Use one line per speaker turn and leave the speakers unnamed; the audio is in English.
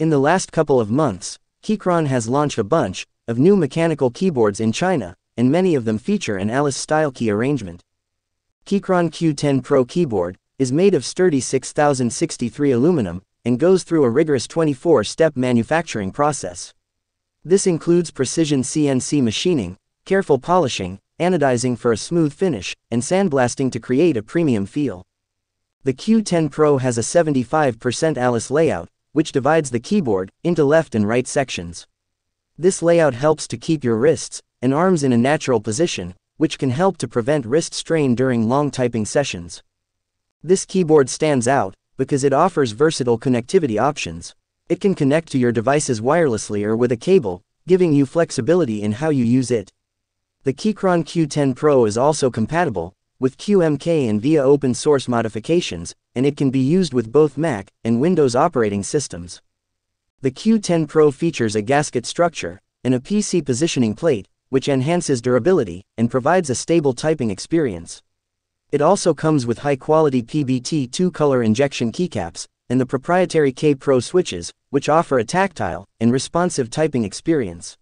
In the last couple of months, Keychron has launched a bunch of new mechanical keyboards in China, and many of them feature an Alice-style key arrangement. Keychron Q10 Pro keyboard is made of sturdy 6063 aluminum and goes through a rigorous 24-step manufacturing process. This includes precision CNC machining, careful polishing, anodizing for a smooth finish, and sandblasting to create a premium feel. The Q10 Pro has a 75% Alice layout, which divides the keyboard into left and right sections. This layout helps to keep your wrists and arms in a natural position, which can help to prevent wrist strain during long typing sessions. This keyboard stands out because it offers versatile connectivity options. It can connect to your devices wirelessly or with a cable, giving you flexibility in how you use it. The Keychron Q10 Pro is also compatible with QMK and VIA open source modifications, and it can be used with both Mac and Windows operating systems. The Q10 Pro features a gasket structure and a PC positioning plate, which enhances durability and provides a stable typing experience. It also comes with high-quality PBT two-color injection keycaps and the proprietary K Pro switches, which offer a tactile and responsive typing experience.